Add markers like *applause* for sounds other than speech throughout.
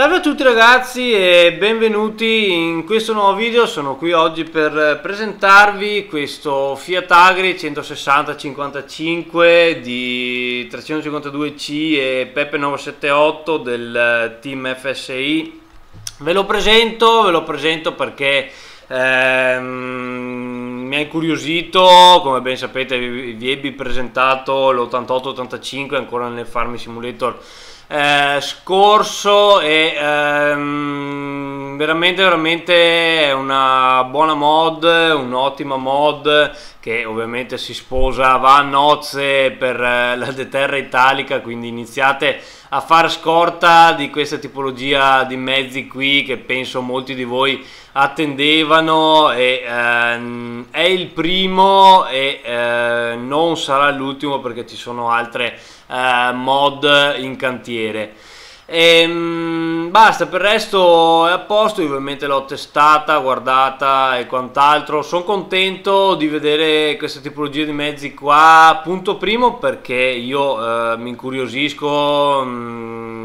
Salve a tutti ragazzi e benvenuti in questo nuovo video, sono qui oggi per presentarvi questo Fiat Agri 160-55 di 352C e Pepe 978 del team FSI. Ve lo presento, ve lo presento perché ehm, mi ha incuriosito, come ben sapete vi, vi ebbi presentato l'88-85 ancora nel Farming Simulator eh, scorso e ehm, veramente veramente una buona mod un'ottima mod che ovviamente si sposa va a nozze per eh, la deterra italica quindi iniziate a fare scorta di questa tipologia di mezzi qui che penso molti di voi attendevano e ehm, è il primo e eh, non sarà l'ultimo perché ci sono altre eh, mod in cantiere e, ehm, basta, per il resto è a posto, io ovviamente l'ho testata, guardata e quant'altro. Sono contento di vedere questa tipologia di mezzi qua, punto primo perché io eh, mi incuriosisco, mh, mm,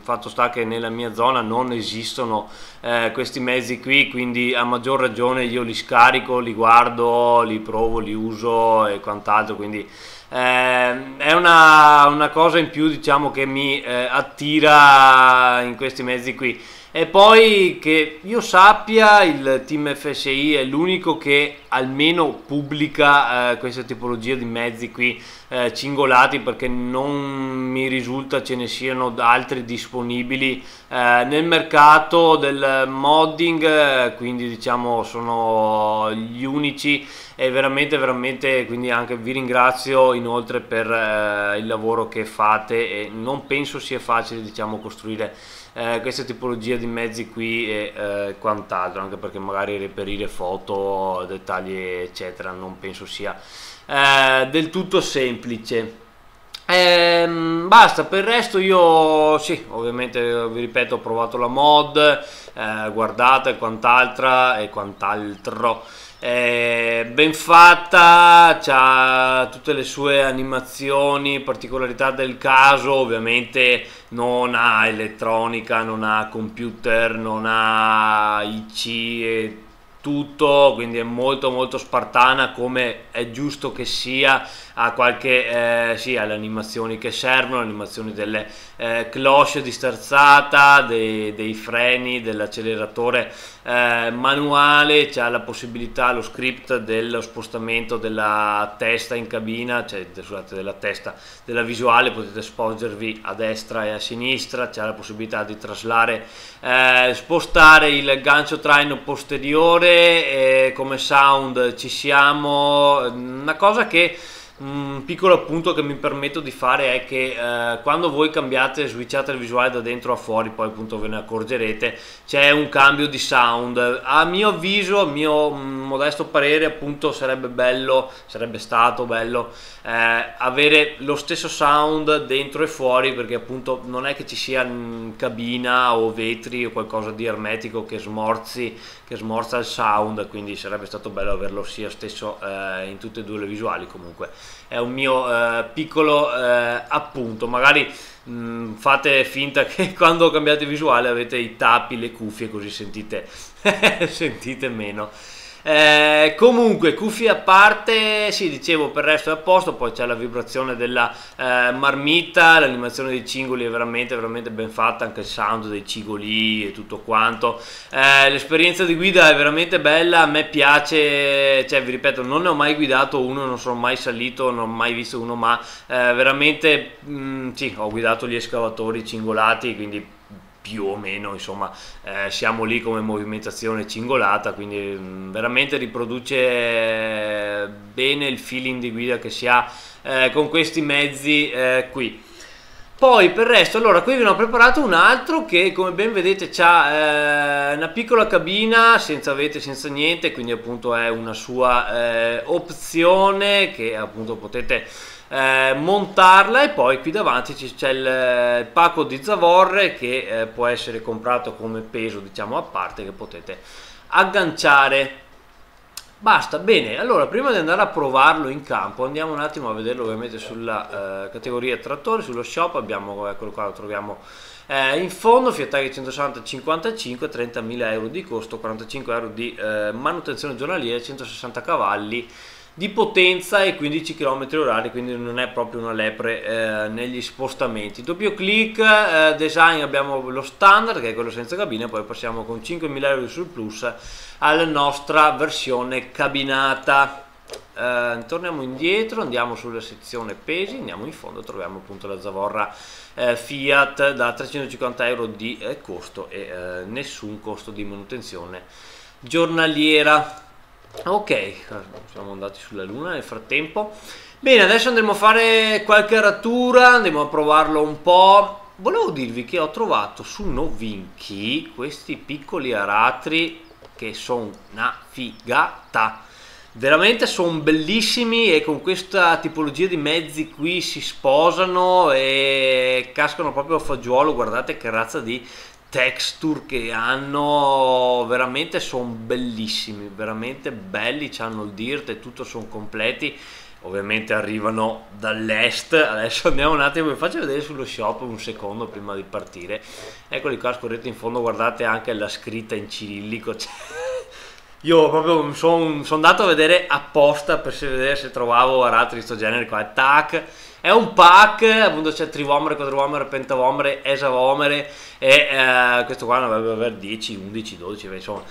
fatto sta che nella mia zona non esistono eh, questi mezzi qui, quindi a maggior ragione io li scarico, li guardo, li provo, li uso e quant'altro, quindi eh, è una, una, cosa in più diciamo che mi eh, attira in questi mezzi qui e poi che io sappia il team FSI è l'unico che almeno pubblica eh, questa tipologia di mezzi qui eh, cingolati perché non mi risulta ce ne siano altri disponibili eh, nel mercato del modding eh, quindi diciamo sono gli unici e veramente veramente quindi anche vi ringrazio inoltre per eh, il lavoro che fate e non penso sia facile diciamo costruire eh, questa tipologia di mezzi qui e eh, quant'altro anche perché magari reperire foto dettagli eccetera non penso sia eh, del tutto semplice ehm, basta per il resto io sì ovviamente vi ripeto ho provato la mod eh, guardate quant'altra e quant'altro. È ben fatta, ha tutte le sue animazioni, particolarità del caso, ovviamente non ha elettronica, non ha computer, non ha IC e tutto, quindi è molto molto spartana come è giusto che sia, ha qualche, eh, sì, ha le animazioni che servono, animazioni delle eh, cloche di sterzata, dei, dei freni, dell'acceleratore eh, manuale, c'è la possibilità, lo script dello spostamento della testa in cabina, cioè scusate, della testa della visuale, potete sporgervi a destra e a sinistra, c'è la possibilità di traslare, eh, spostare il gancio traino posteriore, come sound ci siamo, una cosa che un piccolo appunto che mi permetto di fare è che eh, quando voi cambiate, switchate il visuale da dentro a fuori, poi appunto ve ne accorgerete, c'è un cambio di sound. A mio avviso, a mio mm, modesto parere, appunto sarebbe bello, sarebbe stato bello eh, avere lo stesso sound dentro e fuori perché appunto non è che ci sia cabina o vetri o qualcosa di ermetico che smorzi, che smorza il sound, quindi sarebbe stato bello averlo sia stesso eh, in tutte e due le visuali comunque è un mio eh, piccolo eh, appunto. Magari mh, mm, fate finta che *laughs* quando cambiate visuale avete i tappi le cuffie così sentite *laughs* sentite meno eh, comunque, cuffie a parte, sì, dicevo per il resto è a posto, poi c'è la vibrazione della eh, marmita, l'animazione dei cingoli è veramente, veramente ben fatta, anche il sound dei cigoli e tutto quanto. Eh, l'esperienza di guida è veramente bella, a me piace, cioè vi ripeto, non ne ho mai guidato uno, non sono mai salito, non ho mai visto uno, ma eh, veramente, mh, mm, sì, ho guidato gli escavatori cingolati, quindi più o meno insomma eh, siamo lì come movimentazione cingolata quindi mh, mm, veramente riproduce eh, bene il feeling di guida che si ha eh, con questi mezzi eh, qui poi per il resto allora qui vi ho preparato un altro che come ben vedete ha eh, una piccola cabina senza vete senza niente quindi appunto è una sua eh, opzione che appunto potete eh, montarla. E poi qui davanti c'è il, il, pacco di zavorre che eh, può essere comprato come peso diciamo a parte che potete agganciare Basta, bene, allora prima di andare a provarlo in campo andiamo un attimo a vederlo ovviamente sulla eh, categoria trattori, sullo shop, abbiamo, eccolo qua, lo troviamo eh, in fondo, Fiat Target 160 55, 30.000 euro di costo, 45 euro di eh, manutenzione giornaliera, 160 cavalli di potenza e 15 km h quindi non è proprio una lepre eh, negli spostamenti. Doppio clic eh, design abbiamo lo standard che è quello senza cabina poi passiamo con 5.000 euro di surplus alla nostra versione cabinata. Eh, torniamo indietro andiamo sulla sezione pesi andiamo in fondo troviamo appunto la zavorra eh, Fiat da 350 euro di eh, costo e eh, nessun costo di manutenzione giornaliera ok. Siamo andati sulla luna nel frattempo. Bene adesso andremo a fare qualche aratura andiamo a provarlo un po' volevo dirvi che ho trovato su Novinchi questi piccoli aratri che sono una figata. Veramente sono bellissimi e con questa tipologia di mezzi qui si sposano e cascano proprio a fagiolo. Guardate che razza di texture che hanno veramente sono bellissimi veramente belli hanno il dirt e tutto sono completi. Ovviamente arrivano dall'est. Adesso andiamo un attimo vi faccio vedere sullo shop un secondo prima di partire. Eccoli qua scorrete in fondo guardate anche la scritta in cirillico. Io proprio sono son andato a vedere apposta per vedere se trovavo aratri di questo genere qua. Tac è un pack, appunto c'è trivomere, quadrivomere, pentavomere, esavomere e eh, questo qua ne dovrebbe avere 10, 11, 12, insomma.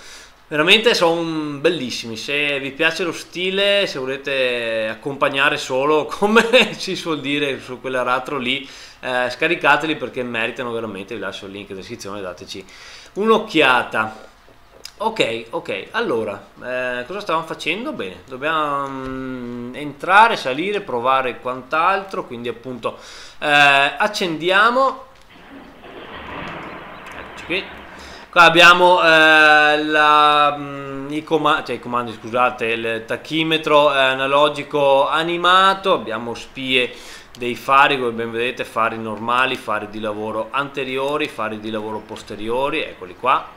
Veramente sono bellissimi, se vi piace lo stile, se volete accompagnare solo, *laughs* come si suol dire su quell'aratro lì, eh, scaricateli perché meritano veramente, vi lascio il link in descrizione, dateci un'occhiata. Ok, ok, allora, eh, cosa stavamo facendo? Bene, dobbiamo um, entrare, salire, provare quant'altro, quindi appunto eh, accendiamo, eccoci qui, qua abbiamo eh, la, um, i, comandi, cioè, i, comandi, scusate, il tachimetro eh, analogico animato, abbiamo spie dei fari, come ben vedete, fari normali, fari di lavoro anteriori, fari di lavoro posteriori, eccoli qua,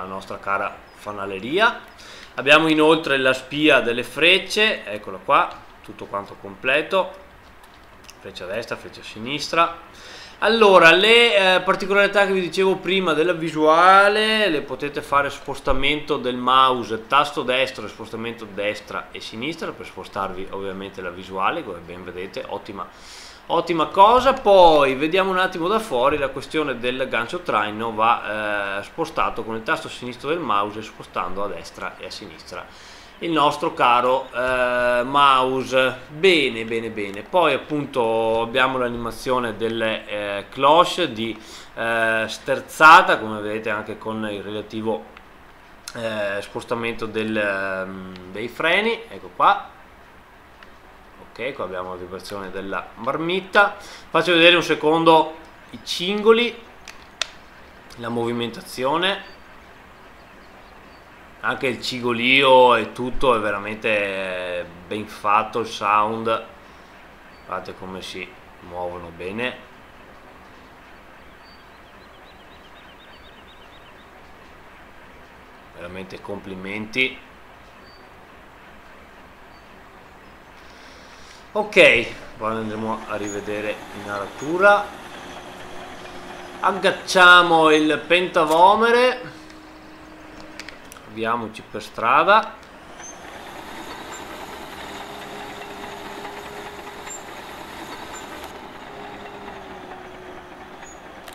la nostra cara fanaleria. Abbiamo inoltre la spia delle frecce eccola qua tutto quanto completo. Freccia destra freccia sinistra. Allora le eh, particolarità che vi dicevo prima della visuale le potete fare spostamento del mouse tasto destro spostamento destra e sinistra per spostarvi ovviamente la visuale come ben vedete ottima ottima cosa. Poi vediamo un attimo da fuori la questione del gancio traino va eh, spostato con il tasto sinistro del mouse spostando a destra e a sinistra. Il nostro caro eh, mouse. Bene bene bene. Poi appunto abbiamo l'animazione delle eh, cloche di eh, sterzata come vedete anche con il relativo eh, spostamento del, um, dei freni. Ecco qua ok qua abbiamo la vibrazione della marmitta. Faccio vedere un secondo i cingoli la movimentazione. Anche il cigolio e tutto è veramente ben fatto il sound. Guardate come si muovono bene. Veramente complimenti ok poi andremo a rivedere in aratura agganciamo il pentavomere. Avviamoci per strada.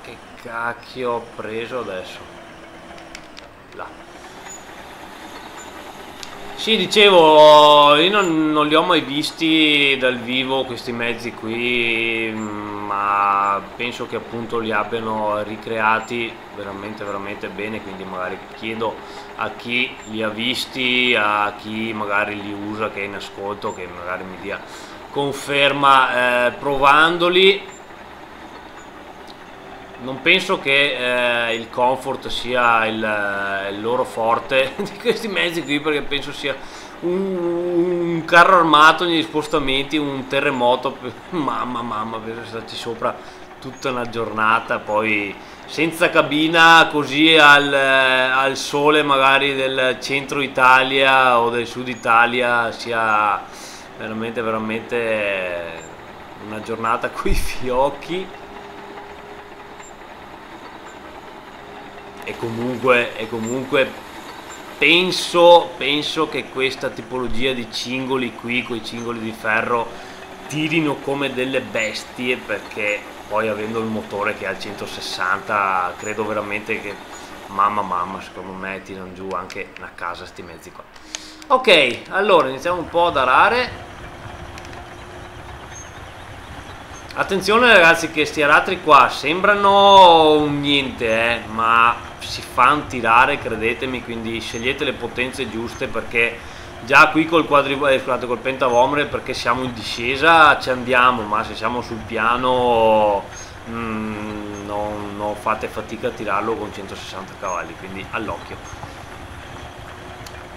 Che cacchio ho preso adesso? Là sì, dicevo, io non, non, li ho mai visti dal vivo questi mezzi qui, ma penso che appunto li abbiano ricreati veramente veramente bene, quindi magari chiedo a chi li ha visti, a chi magari li usa, che è in ascolto, che magari mi dia conferma eh, provandoli non penso che eh, il comfort sia il, eh, il, loro forte *laughs* di questi mezzi qui perché penso sia un, un carro armato negli spostamenti, un terremoto, *laughs* mamma mamma per starci sopra tutta una giornata poi senza cabina così al, al, sole magari del centro Italia o del sud Italia sia veramente veramente una giornata coi fiocchi e comunque, e comunque penso, penso che questa tipologia di cingoli qui, con i cingoli di ferro, tirino come delle bestie perché poi avendo il motore che è al 160 credo veramente che mamma mamma secondo me tirano giù anche una casa sti mezzi qua. Ok allora iniziamo un po' ad arare attenzione ragazzi che sti aratri qua sembrano un niente eh, ma si fanno tirare credetemi quindi scegliete le potenze giuste perché già qui col quadri eh, scusate col pentavomere perché siamo in discesa ci andiamo ma se siamo sul piano mm, non, non, fate fatica a tirarlo con 160 cavalli quindi all'occhio.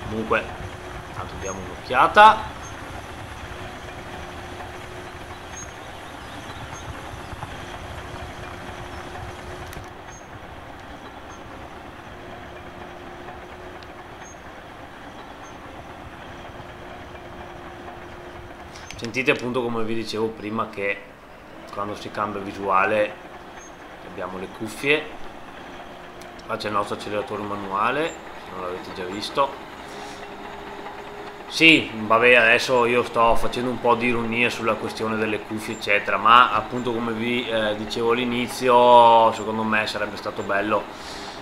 Comunque tanto diamo un'occhiata sentite appunto come vi dicevo prima che quando si cambia visuale abbiamo le cuffie qua c'è il nostro acceleratore manuale se non l'avete già visto. Sì, vabbè adesso io sto facendo un po' di ironia sulla questione delle cuffie eccetera ma appunto come vi eh, dicevo all'inizio secondo me sarebbe stato bello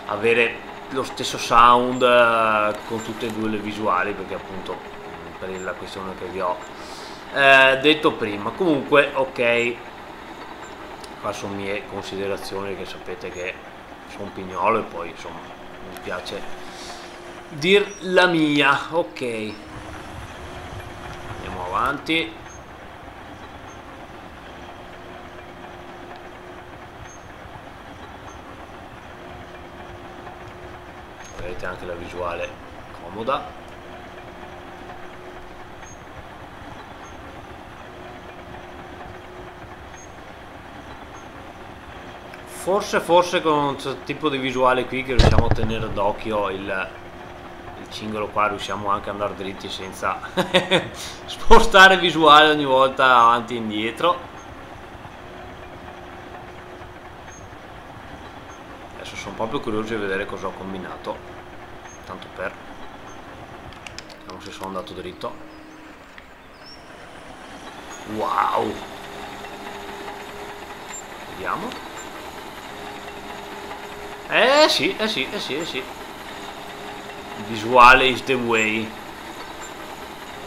avere lo stesso sound eh, con tutte e due le visuali perché appunto per la questione che vi ho eh, detto prima. Comunque ok. Sono mie considerazioni che sapete che sono pignolo e poi insomma mi piace dir la mia. Ok. Andiamo avanti. Vedete anche la visuale comoda Forse, forse con questo tipo di visuale qui che riusciamo a tenere d'occhio il, il cingolo qua riusciamo anche ad andare dritti senza *laughs* spostare visuale ogni volta avanti e indietro. Adesso sono proprio curioso di vedere cosa ho combinato. Tanto per... Vediamo se sono andato dritto. Wow! Vediamo. Eh sì, eh sì, eh sì, eh sì. Visuale is the way.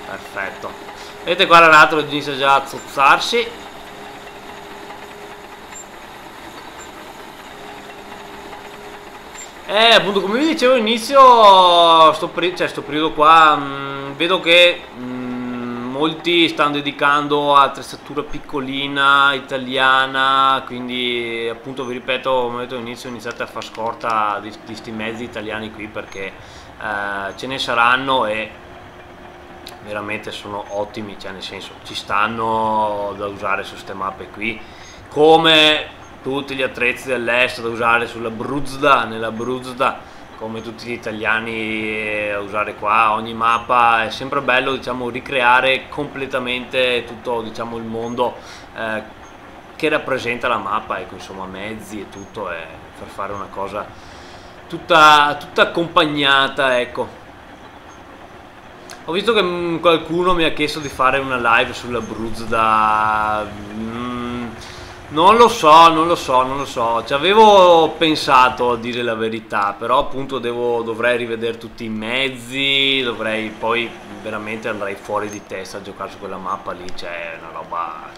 Perfetto. Vedete qua l'altro inizia già a zozzarsi. Eh, appunto, come vi dicevo all'inizio, sto, cioè, sto periodo qua, mh, mm, vedo che mh, mm, molti stanno dedicando a attrezzatura piccolina, italiana, quindi appunto vi ripeto, come ho detto all'inizio, iniziate a far scorta di questi mezzi italiani qui perché eh, ce ne saranno e veramente sono ottimi, cioè nel senso ci stanno da usare su queste mappe qui, come tutti gli attrezzi dell'est da usare sulla Bruzda, nella Bruzda come tutti gli italiani a usare qua ogni mappa è sempre bello diciamo ricreare completamente tutto diciamo il mondo eh, che rappresenta la mappa ecco insomma mezzi e tutto e per fare una cosa tutta, tutta accompagnata ecco. Ho visto che mm, qualcuno mi ha chiesto di fare una live sulla Bruzda mm, non lo so, non lo so, non lo so. Ci avevo pensato a dire la verità, però appunto devo, dovrei rivedere tutti i mezzi, dovrei poi veramente andrei fuori di testa a giocare su quella mappa lì, c'è una roba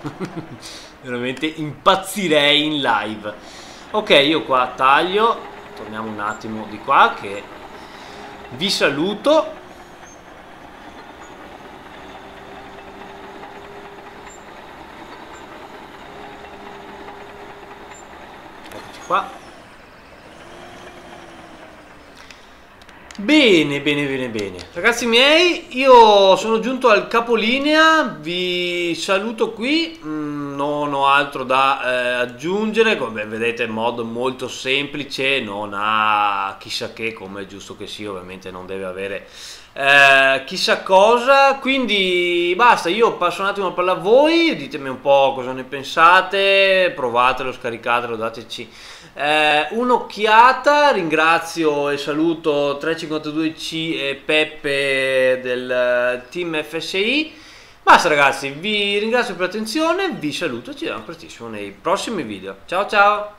*laughs* veramente impazzirei in live. Ok, io qua taglio, torniamo un attimo di qua che vi saluto qua Bene, bene, bene, bene. Ragazzi miei, io sono giunto al capolinea, vi saluto qui, mm, non ho altro da eh, aggiungere, come vedete in modo molto semplice, non ha chissà che, come è giusto che sia, ovviamente non deve avere eh, chissà cosa, quindi basta, io passo un attimo parlare a voi, ditemi un po' cosa ne pensate, provatelo, scaricatelo, dateci eh, un'occhiata, ringrazio e saluto 352C e Peppe del eh, team FSI. Basta ragazzi, vi ringrazio per l'attenzione, vi saluto e ci vediamo prestissimo nei prossimi video. Ciao ciao!